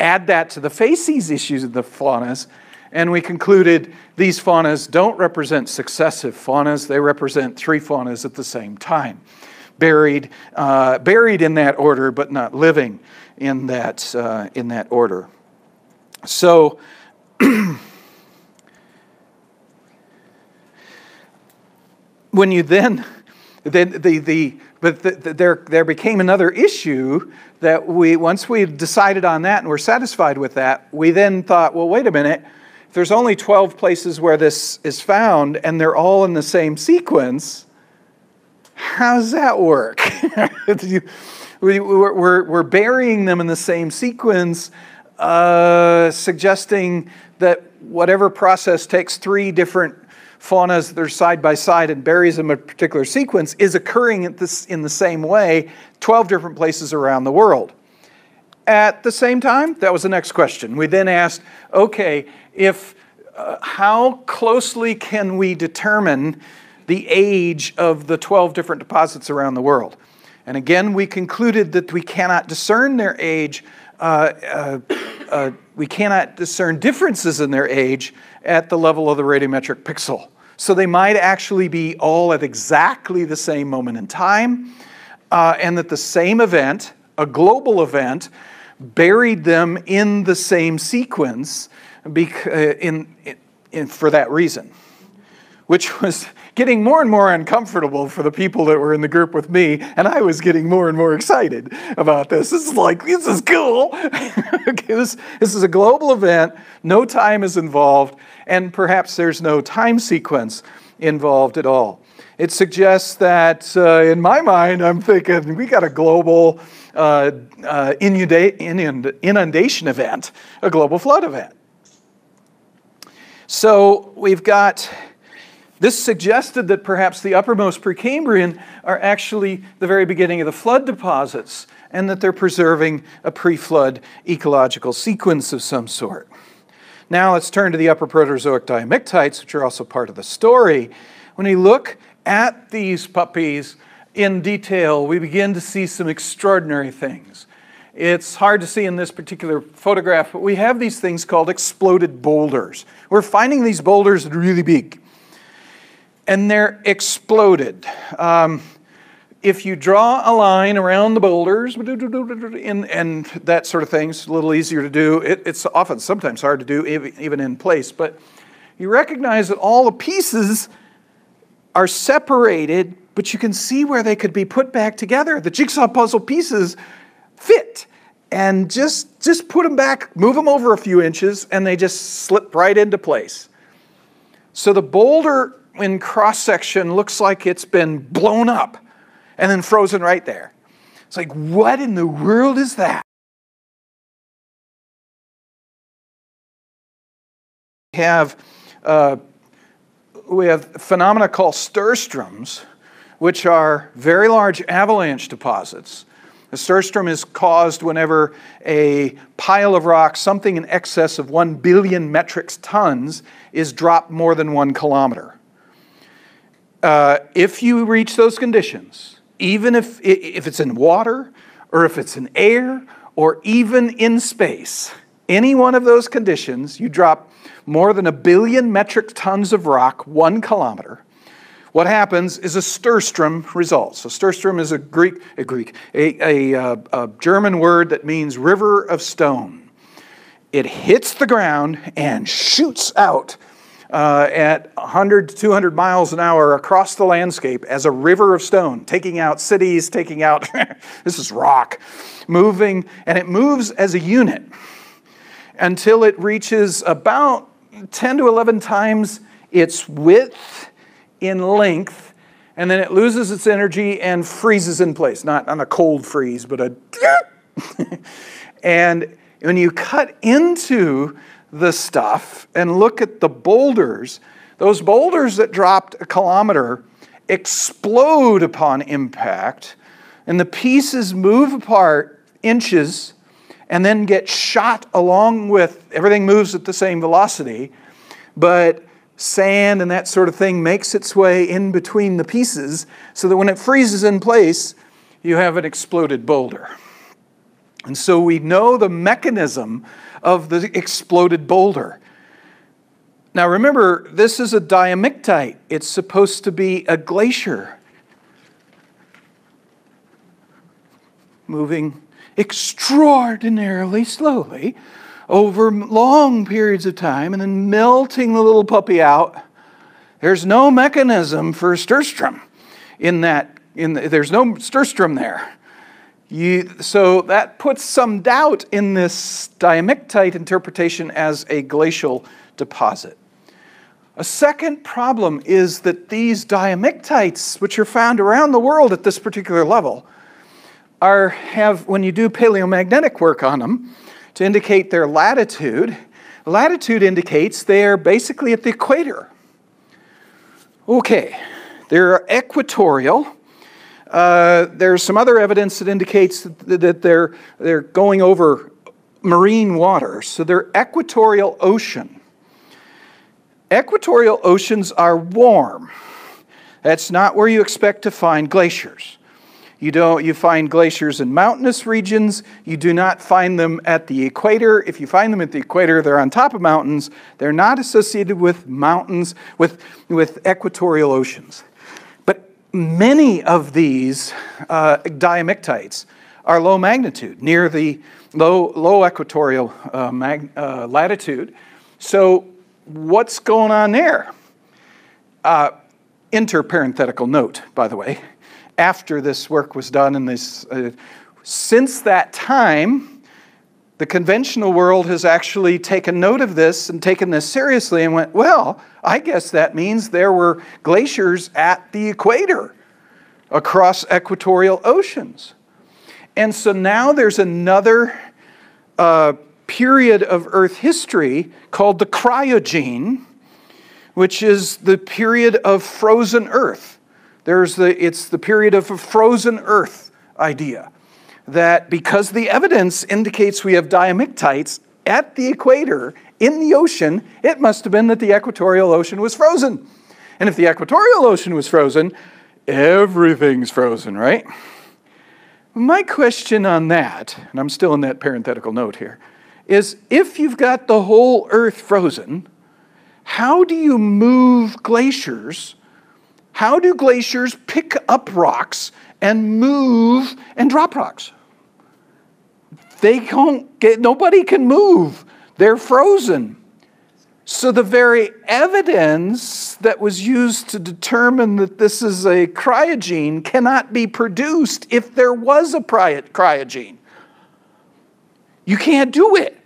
Add that to the facies issues of the faunas, and we concluded these faunas don't represent successive faunas, they represent three faunas at the same time, buried, uh, buried in that order but not living in that, uh, in that order. So, when you then, then the, the, but the, the, there, there became another issue that we, once we decided on that and were satisfied with that, we then thought, well, wait a minute, there's only 12 places where this is found and they're all in the same sequence, how does that work? we, are we're burying them in the same sequence, uh, suggesting that whatever process takes three different faunas that are side by side and buries them in a particular sequence is occurring in the same way 12 different places around the world. At the same time, that was the next question. We then asked, okay, if uh, how closely can we determine the age of the 12 different deposits around the world? And again, we concluded that we cannot discern their age, uh, uh, uh, we cannot discern differences in their age at the level of the radiometric pixel. So they might actually be all at exactly the same moment in time, uh, and that the same event, a global event, buried them in the same sequence in, in, for that reason, which was getting more and more uncomfortable for the people that were in the group with me, and I was getting more and more excited about this. This is like, this is cool. okay, this, this is a global event, no time is involved, and perhaps there's no time sequence involved at all. It suggests that, uh, in my mind, I'm thinking we got a global uh, uh, inundation event, a global flood event. So we've got this suggested that perhaps the uppermost Precambrian are actually the very beginning of the flood deposits and that they're preserving a pre flood ecological sequence of some sort. Now let's turn to the upper Proterozoic diamictites, which are also part of the story. When we look at these puppies in detail, we begin to see some extraordinary things. It's hard to see in this particular photograph, but we have these things called exploded boulders. We're finding these boulders really big and they're exploded. Um, if you draw a line around the boulders and, and that sort of thing, it's a little easier to do. It, it's often sometimes hard to do even in place, but you recognize that all the pieces are separated, but you can see where they could be put back together. The jigsaw puzzle pieces fit and just just put them back, move them over a few inches, and they just slip right into place. So the boulder in cross section looks like it's been blown up and then frozen right there. It's like, what in the world is that? We have, uh, we have phenomena called sturzstroms, which are very large avalanche deposits. A sturzstrom is caused whenever a pile of rock, something in excess of 1 billion metric tons, is dropped more than one kilometer. Uh, if you reach those conditions, even if, if it's in water or if it's in air or even in space, any one of those conditions, you drop more than a billion metric tons of rock one kilometer. What happens is a sturzstrom results. So sturzstrom is a Greek, a Greek, a, a, a, uh, a German word that means river of stone. It hits the ground and shoots out uh, at 100 to 200 miles an hour across the landscape as a river of stone, taking out cities, taking out, this is rock, moving, and it moves as a unit until it reaches about 10 to 11 times its width in length, and then it loses its energy and freezes in place. Not on a cold freeze, but a and when you cut into the stuff and look at the boulders, those boulders that dropped a kilometer explode upon impact, and the pieces move apart inches and then get shot along with everything moves at the same velocity, but sand and that sort of thing makes its way in between the pieces so that when it freezes in place, you have an exploded boulder. And so we know the mechanism of the exploded boulder. Now remember, this is a diamictite. It's supposed to be a glacier. Moving extraordinarily slowly over long periods of time and then melting the little puppy out. There's no mechanism for sturzstrom in that. In the, there's no sturzstrom there. You, so that puts some doubt in this diamictite interpretation as a glacial deposit. A second problem is that these diamictites, which are found around the world at this particular level, are have when you do paleomagnetic work on them to indicate their latitude, latitude indicates they're basically at the equator. Okay, they're equatorial. Uh, there's some other evidence that indicates that, that they're, they're going over marine waters, so they're equatorial ocean. Equatorial oceans are warm. That's not where you expect to find glaciers. You don't you find glaciers in mountainous regions. You do not find them at the equator. If you find them at the equator, they're on top of mountains. They're not associated with mountains with with equatorial oceans. But many of these uh, diamictites are low magnitude, near the low low equatorial uh, mag, uh, latitude. So what's going on there? Uh, interparenthetical note, by the way after this work was done and this uh, since that time the conventional world has actually taken note of this and taken this seriously and went well i guess that means there were glaciers at the equator across equatorial oceans. And so now there's another uh, period of earth history called the cryogene which is the period of frozen earth there's the, it's the period of a frozen earth idea. That because the evidence indicates we have diamictites at the equator in the ocean, it must have been that the equatorial ocean was frozen. And if the equatorial ocean was frozen, everything's frozen, right? My question on that, and I'm still in that parenthetical note here, is if you've got the whole earth frozen, how do you move glaciers how do glaciers pick up rocks and move and drop rocks? They don't get, nobody can move. They're frozen. So, the very evidence that was used to determine that this is a cryogene cannot be produced if there was a cryogene. You can't do it.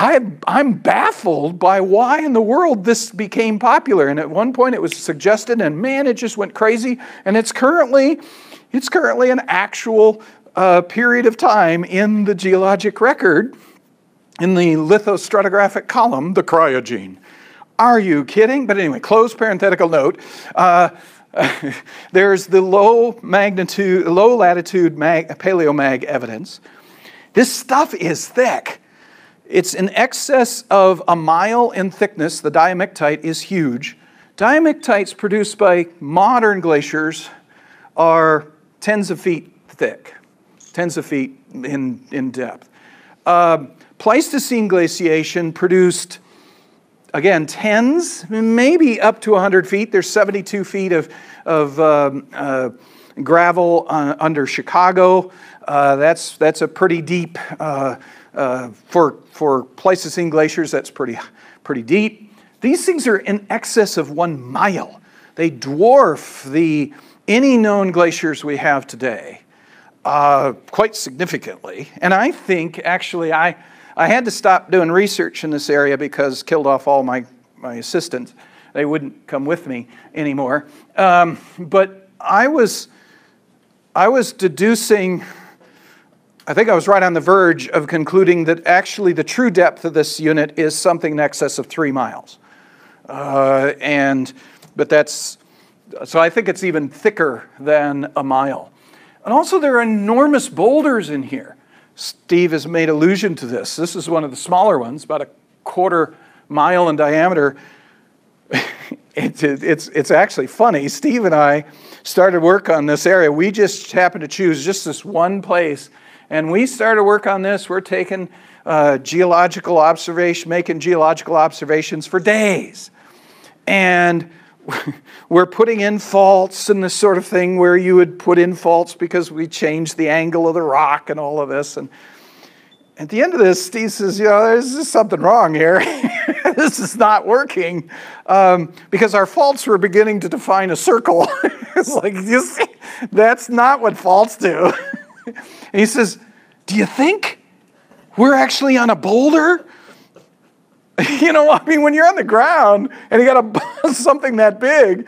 I, I'm baffled by why in the world this became popular. And at one point it was suggested, and man, it just went crazy. And it's currently, it's currently an actual uh, period of time in the geologic record, in the lithostratigraphic column, the cryogene. Are you kidding? But anyway, close parenthetical note. Uh, there's the low magnitude, low latitude mag, paleomag evidence. This stuff is thick. It's in excess of a mile in thickness. The diamictite is huge. Diamictites produced by modern glaciers are tens of feet thick, tens of feet in, in depth. Uh, Pleistocene glaciation produced, again, tens, maybe up to 100 feet. There's 72 feet of, of um, uh, gravel uh, under Chicago. Uh, that's, that's a pretty deep uh, for, for Pleistocene glaciers, that's pretty, pretty deep. These things are in excess of one mile. They dwarf the, any known glaciers we have today uh, quite significantly. And I think, actually, I, I had to stop doing research in this area because killed off all my, my assistants. They wouldn't come with me anymore. Um, but I was, I was deducing I think I was right on the verge of concluding that actually the true depth of this unit is something in excess of three miles. Uh, and, but that's, so I think it's even thicker than a mile. And also, there are enormous boulders in here. Steve has made allusion to this. This is one of the smaller ones, about a quarter mile in diameter. it's, it's, it's actually funny. Steve and I started work on this area. We just happened to choose just this one place, and we started work on this. We're taking uh, geological observation, making geological observations for days. And we're putting in faults and this sort of thing where you would put in faults because we changed the angle of the rock and all of this. And at the end of this, Steve says, you know, there's something wrong here. this is not working um, because our faults were beginning to define a circle. it's like, you see, that's not what faults do. and he says, do you think we're actually on a boulder? you know, I mean, when you're on the ground and you got a, something that big,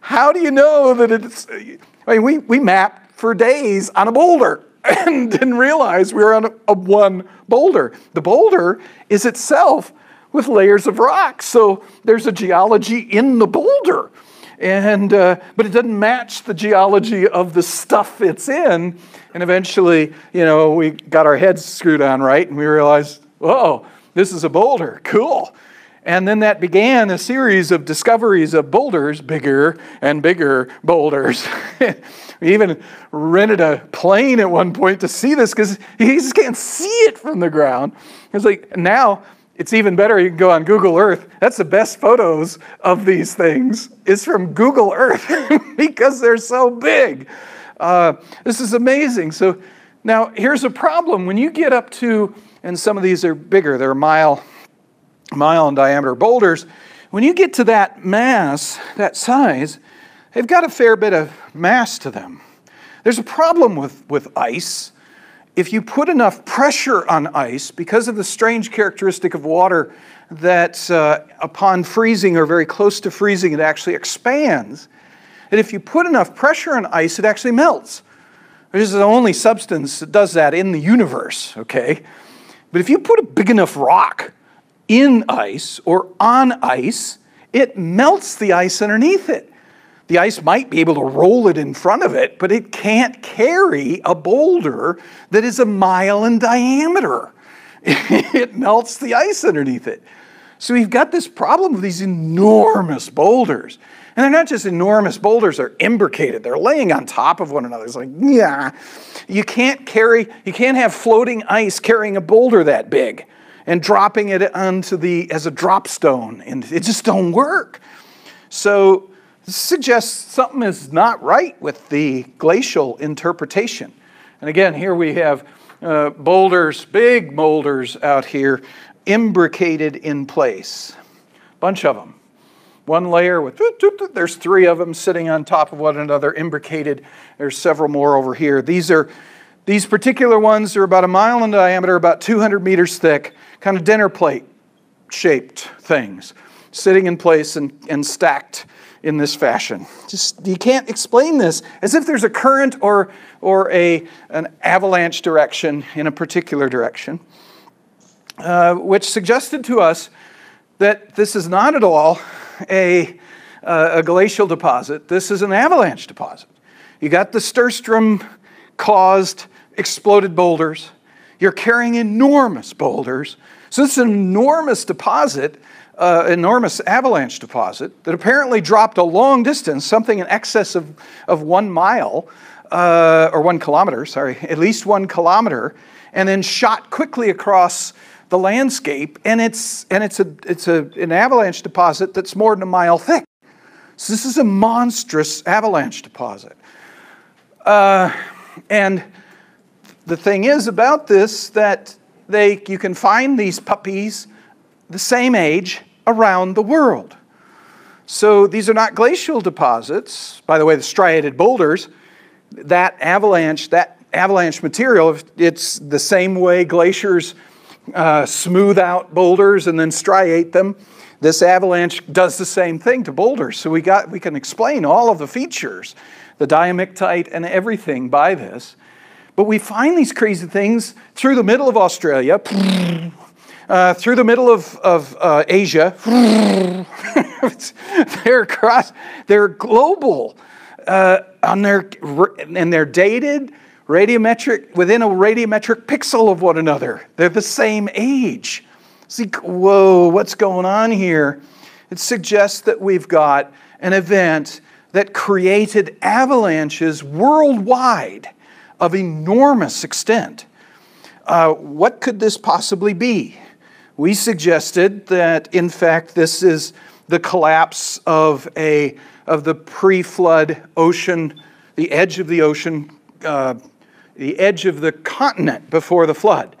how do you know that it's, I mean, we, we mapped for days on a boulder and didn't realize we were on a, a one boulder. The boulder is itself with layers of rock, so there's a geology in the boulder. And, uh, but it doesn't match the geology of the stuff it's in. And eventually, you know, we got our heads screwed on right and we realized, whoa, this is a boulder. Cool. And then that began a series of discoveries of boulders, bigger and bigger boulders. we even rented a plane at one point to see this because you just can't see it from the ground. It's like now it's even better. You can go on Google Earth. That's the best photos of these things is from Google Earth because they're so big. Uh, this is amazing. So now here's a problem. When you get up to and some of these are bigger. They're mile, mile in diameter boulders. When you get to that mass, that size, they've got a fair bit of mass to them. There's a problem with, with ice. If you put enough pressure on ice, because of the strange characteristic of water that uh, upon freezing or very close to freezing, it actually expands. And if you put enough pressure on ice, it actually melts. This is the only substance that does that in the universe, okay? But if you put a big enough rock in ice or on ice, it melts the ice underneath it. The ice might be able to roll it in front of it, but it can't carry a boulder that is a mile in diameter. it melts the ice underneath it. So we've got this problem of these enormous boulders. And they're not just enormous boulders, they're imbricated. They're laying on top of one another. It's like, yeah. You can't carry, you can't have floating ice carrying a boulder that big and dropping it onto the as a drop stone. And it just don't work. So suggests something is not right with the glacial interpretation. And again, here we have uh, boulders, big boulders out here, imbricated in place. Bunch of them one layer with, there's three of them sitting on top of one another, imbricated. There's several more over here. These are, these particular ones are about a mile in diameter, about 200 meters thick, kind of dinner plate shaped things, sitting in place and, and stacked in this fashion. Just you can't explain this as if there's a current or or a an avalanche direction in a particular direction, uh, which suggested to us that this is not at all a, uh, a glacial deposit. This is an avalanche deposit. You got the Sturzstrom caused exploded boulders. You're carrying enormous boulders. So it's an enormous deposit, uh, enormous avalanche deposit that apparently dropped a long distance, something in excess of, of one mile, uh, or one kilometer, sorry, at least one kilometer, and then shot quickly across the landscape, and it's, and it's, a, it's a, an avalanche deposit that's more than a mile thick. So this is a monstrous avalanche deposit. Uh, and the thing is about this that they, you can find these puppies the same age around the world. So these are not glacial deposits. By the way, the striated boulders, that avalanche, that avalanche material, it's the same way glaciers uh, smooth out boulders and then striate them. This avalanche does the same thing to boulders. So we, got, we can explain all of the features, the diamictite and everything by this. But we find these crazy things through the middle of Australia, uh, through the middle of, of uh, Asia. they're across, they're global. Uh, on their, and they're dated radiometric within a radiometric pixel of one another. They're the same age. See, whoa, what's going on here? It suggests that we've got an event that created avalanches worldwide of enormous extent. Uh, what could this possibly be? We suggested that, in fact, this is the collapse of, a, of the pre flood ocean, the edge of the ocean, uh, the edge of the continent before the flood.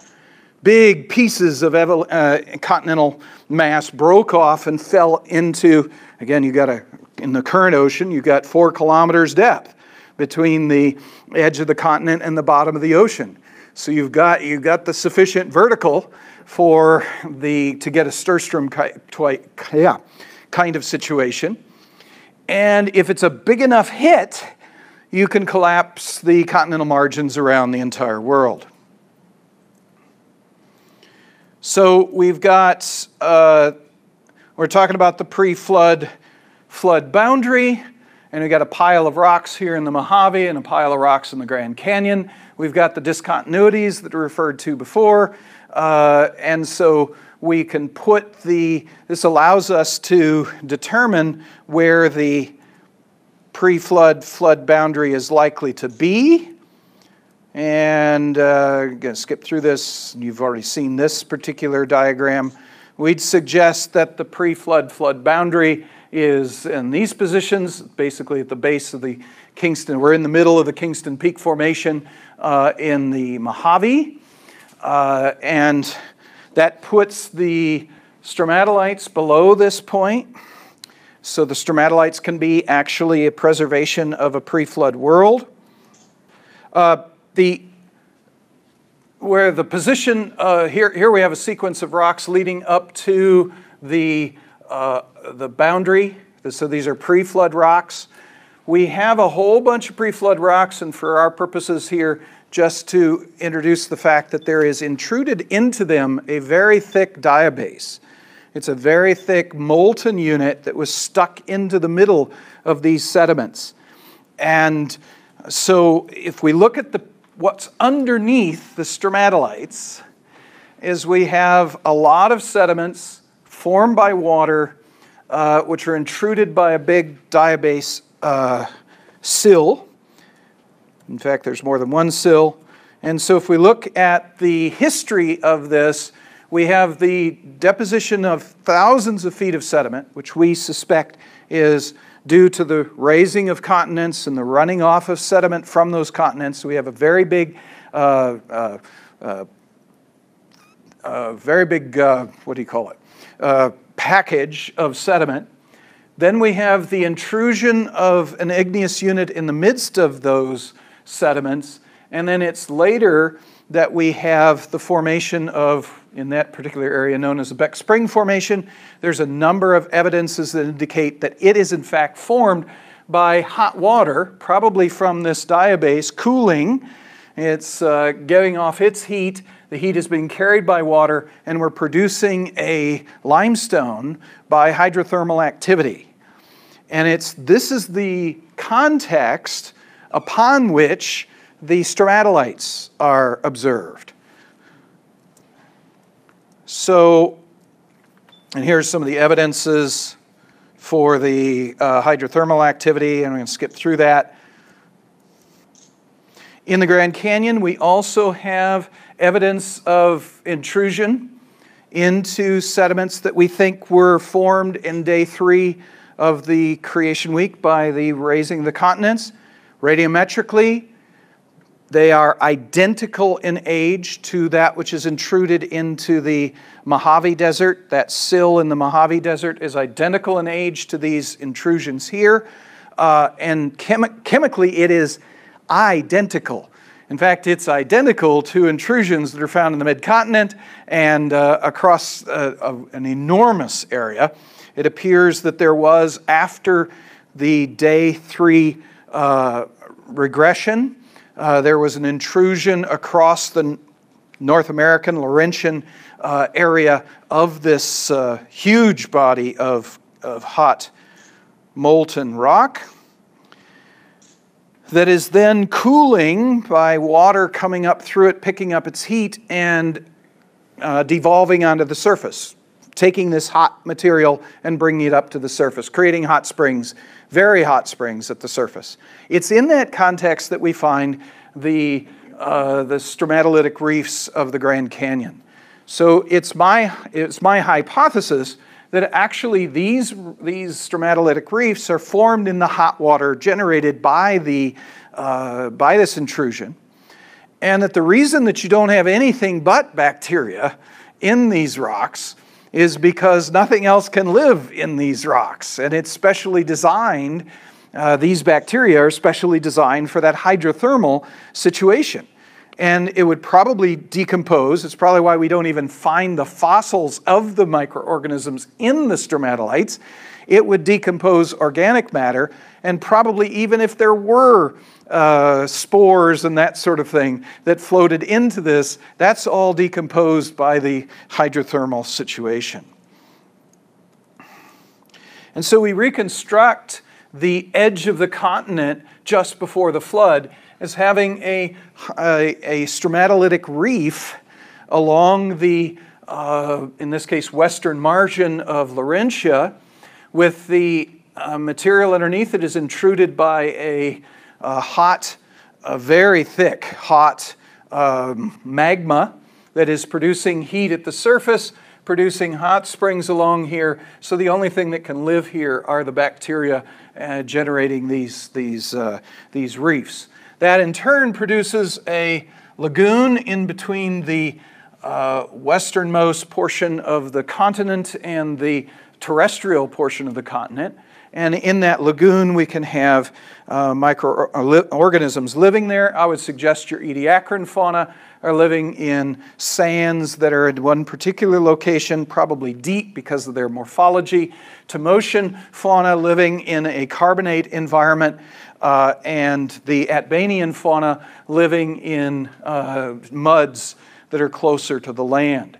Big pieces of uh, continental mass broke off and fell into, again, you got a, in the current ocean, you got four kilometers depth between the edge of the continent and the bottom of the ocean. So you've got, you've got the sufficient vertical for the, to get a Sturzstrom kind of situation. And if it's a big enough hit, you can collapse the continental margins around the entire world. So we've got, uh, we're talking about the pre flood flood boundary, and we've got a pile of rocks here in the Mojave and a pile of rocks in the Grand Canyon. We've got the discontinuities that are referred to before. Uh, and so we can put the, this allows us to determine where the pre flood boundary is likely to be. And uh, I'm going to skip through this. You've already seen this particular diagram. We'd suggest that the pre flood flood boundary is in these positions, basically at the base of the Kingston. We're in the middle of the Kingston Peak Formation uh, in the Mojave. Uh, and that puts the stromatolites below this point. So the stromatolites can be actually a preservation of a pre-flood world. Uh, the where the position uh, here here we have a sequence of rocks leading up to the uh, the boundary. So these are pre-flood rocks. We have a whole bunch of pre-flood rocks, and for our purposes here, just to introduce the fact that there is intruded into them a very thick diabase. It's a very thick molten unit that was stuck into the middle of these sediments. And so if we look at the, what's underneath the stromatolites, is we have a lot of sediments formed by water, uh, which are intruded by a big diabase uh, sill in fact, there's more than one sill. And so if we look at the history of this, we have the deposition of thousands of feet of sediment, which we suspect is due to the raising of continents and the running off of sediment from those continents. We have a very big, uh, uh, uh, uh very big, uh, what do you call it, uh, package of sediment. Then we have the intrusion of an igneous unit in the midst of those sediments. And then it's later that we have the formation of, in that particular area known as the Beck Spring Formation. There's a number of evidences that indicate that it is in fact formed by hot water, probably from this diabase, cooling. It's uh, getting off its heat. The heat is being carried by water, and we're producing a limestone by hydrothermal activity. And it's, this is the context upon which the stromatolites are observed. So, and here's some of the evidences for the uh, hydrothermal activity, and I'm going to skip through that. In the Grand Canyon, we also have evidence of intrusion into sediments that we think were formed in day three of the creation week by the raising the continents. Radiometrically, they are identical in age to that which is intruded into the Mojave Desert. That sill in the Mojave Desert is identical in age to these intrusions here. Uh, and chemi- chemically, it is identical. In fact, it's identical to intrusions that are found in the mid-continent and uh, across uh, an enormous area. It appears that there was, after the day three uh, regression. Uh, there was an intrusion across the North American Laurentian uh, area of this uh, huge body of, of hot molten rock that is then cooling by water coming up through it, picking up its heat, and uh, devolving onto the surface, taking this hot material and bringing it up to the surface, creating hot springs, very hot springs at the surface. It's in that context that we find the, uh, the stromatolitic reefs of the Grand Canyon. So it's my, it's my hypothesis that actually these, these stromatolitic reefs are formed in the hot water generated by, the, uh, by this intrusion, and that the reason that you don't have anything but bacteria in these rocks is because nothing else can live in these rocks, and it's specially designed. Uh, these bacteria are specially designed for that hydrothermal situation and it would probably decompose. It's probably why we don't even find the fossils of the microorganisms in the stromatolites. It would decompose organic matter, and probably even if there were uh, spores and that sort of thing that floated into this, that's all decomposed by the hydrothermal situation. And so we reconstruct the edge of the continent just before the flood as having a, a, a stromatolitic reef along the, uh, in this case, western margin of Laurentia, with the uh, material underneath it is intruded by a, a hot, a very thick, hot um, magma that is producing heat at the surface, producing hot springs along here. So the only thing that can live here are the bacteria uh, generating these, these, uh, these reefs. That in turn produces a lagoon in between the uh, westernmost portion of the continent and the terrestrial portion of the continent. And in that lagoon, we can have uh, microorganisms living there. I would suggest your Ediacaran fauna are living in sands that are in one particular location, probably deep because of their morphology. Tommotian fauna living in a carbonate environment uh, and the Atdabanian fauna living in uh, muds that are closer to the land.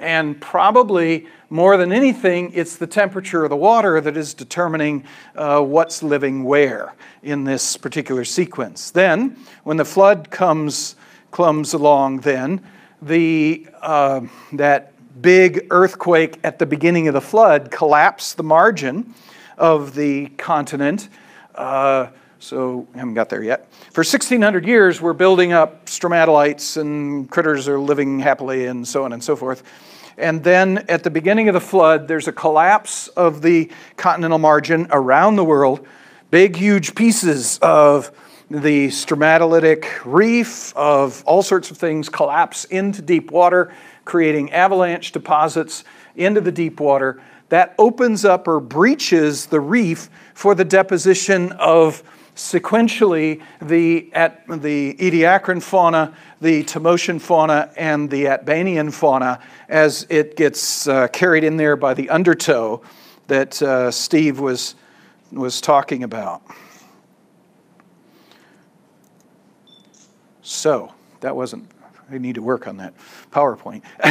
And probably more than anything, it's the temperature of the water that is determining uh, what's living where in this particular sequence. Then, when the flood comes, comes along, then the, uh, that big earthquake at the beginning of the flood collapsed the margin of the continent. Uh, so I haven't got there yet. For 1600 years, we're building up stromatolites and critters are living happily and so on and so forth. And then at the beginning of the flood, there's a collapse of the continental margin around the world. Big, huge pieces of the stromatolitic reef, of all sorts of things, collapse into deep water, creating avalanche deposits into the deep water. That opens up or breaches the reef for the deposition of sequentially the, at, the Ediacaran fauna, the Tommotian fauna, and the Atdabanian fauna as it gets uh, carried in there by the undertow that uh, Steve was, was talking about. So, that wasn't I need to work on that PowerPoint.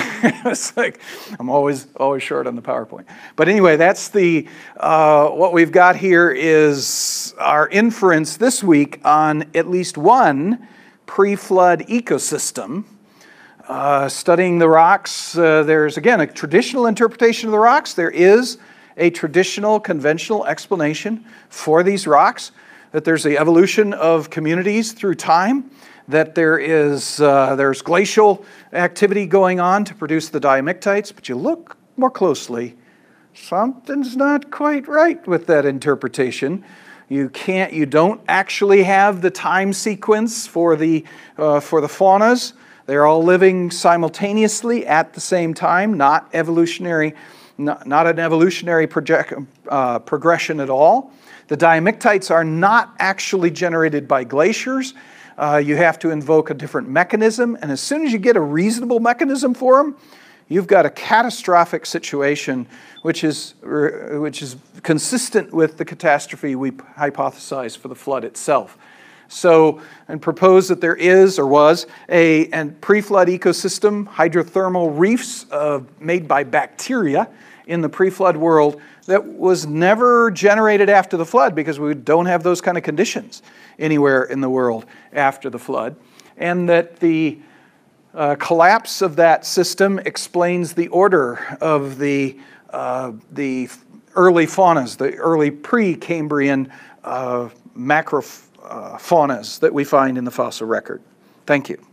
it's like I'm always always short on the PowerPoint. But anyway, that's the uh, what we've got here is our inference this week on at least one pre-flood ecosystem. Uh, studying the rocks, uh, there's again a traditional interpretation of the rocks. There is a traditional, conventional explanation for these rocks that there's the evolution of communities through time that there is uh, there's glacial activity going on to produce the diamictites, but you look more closely, something's not quite right with that interpretation. You can't, you don't actually have the time sequence for the uh, for the faunas. They're all living simultaneously at the same time, not evolutionary, not, not an evolutionary project, uh, progression at all. The diamictites are not actually generated by glaciers uh, you have to invoke a different mechanism. And as soon as you get a reasonable mechanism for them, you've got a catastrophic situation which is, which is consistent with the catastrophe we hypothesize for the flood itself. So, and propose that there is or was a and pre-flood ecosystem, hydrothermal reefs uh, made by bacteria in the pre-flood world that was never generated after the flood because we don't have those kind of conditions anywhere in the world after the flood. And that the uh, collapse of that system explains the order of the, uh, the early faunas, the early pre-Cambrian uh, macrofaunas that we find in the fossil record. Thank you.